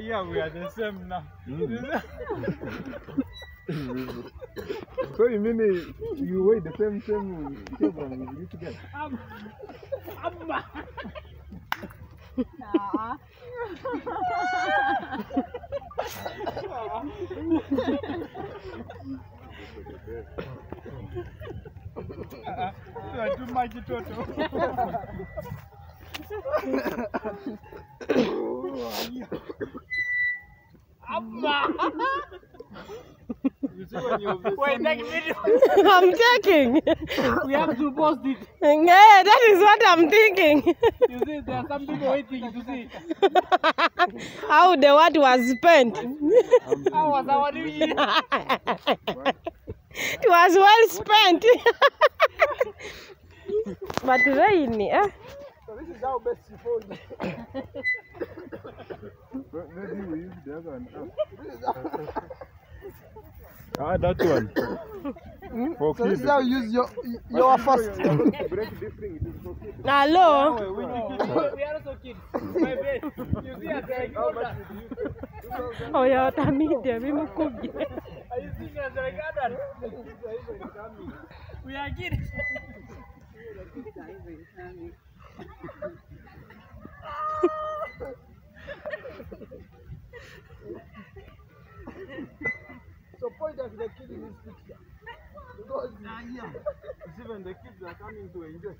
Yeah, we are the same now. So you mean uh, you weigh the same same kilogram with you together? Ah. You are too much toto. You see when you Wait, take video. I'm checking. We have to post it. Yeah, that is what I'm thinking. You see, there are some people waiting to see. How the what was spent. How was our new year? It was well spent. but rain, eh? So this is how best you phone. So maybe we use the other one. Ah, that one. For So this is how you use your your first. break this thing. It is for kids. Hello. we are also kids. My bad. You see, as a recorder. Oya watamide bimukubye. Are you seeing as a recorder? We are kids. So point at the kid in this picture. Because even the kids are coming to enjoy.